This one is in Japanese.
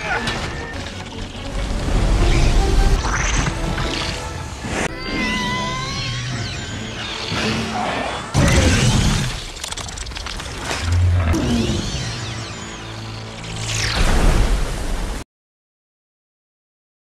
Yeah.